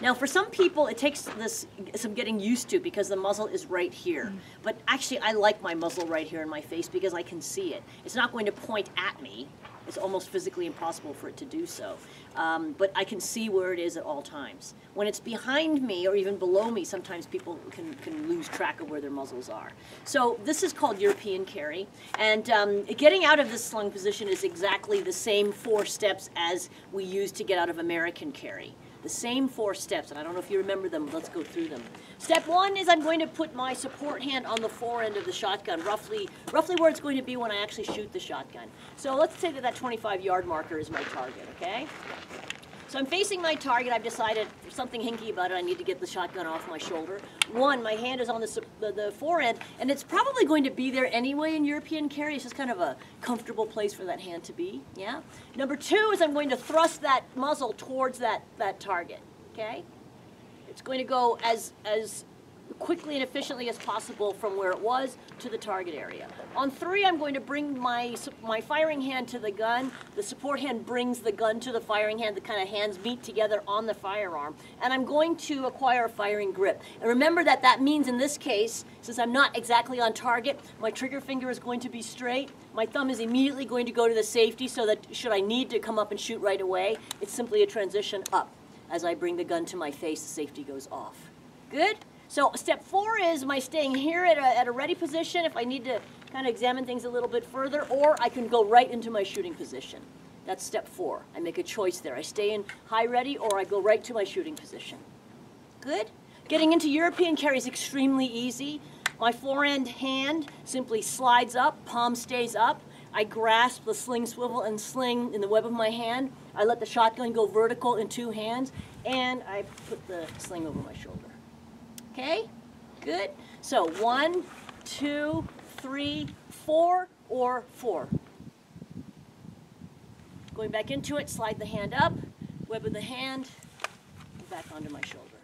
Now, for some people, it takes this some getting used to because the muzzle is right here. But actually, I like my muzzle right here in my face because I can see it. It's not going to point at me. It's almost physically impossible for it to do so. Um, but I can see where it is at all times. When it's behind me or even below me, sometimes people can, can lose track of where their muzzles are. So this is called European carry. And um, getting out of this slung position is exactly the same four steps as we use to get out of American carry the same four steps, and I don't know if you remember them, but let's go through them. Step one is I'm going to put my support hand on the fore end of the shotgun, roughly, roughly where it's going to be when I actually shoot the shotgun. So let's say that that 25 yard marker is my target, okay? So I'm facing my target. I've decided there's something hinky about it. I need to get the shotgun off my shoulder. One, my hand is on the, the, the fore end, and it's probably going to be there anyway in European carry. It's just kind of a comfortable place for that hand to be, yeah? Number two is I'm going to thrust that muzzle towards that, that target, okay? It's going to go as, as quickly and efficiently as possible from where it was to the target area. On three, I'm going to bring my, my firing hand to the gun. The support hand brings the gun to the firing hand. The kind of hands meet together on the firearm. And I'm going to acquire a firing grip. And remember that that means in this case, since I'm not exactly on target, my trigger finger is going to be straight. My thumb is immediately going to go to the safety so that should I need to come up and shoot right away, it's simply a transition up. As I bring the gun to my face, the safety goes off. Good? So step four is my staying here at a, at a ready position if I need to kind of examine things a little bit further, or I can go right into my shooting position. That's step four. I make a choice there. I stay in high ready or I go right to my shooting position. Good? Getting into European carry is extremely easy. My forehand hand simply slides up, palm stays up. I grasp the sling swivel and sling in the web of my hand. I let the shotgun go vertical in two hands, and I put the sling over my shoulder. Okay? Good. So one, two, three, four, or four. Going back into it, slide the hand up, web of the hand, back onto my shoulder.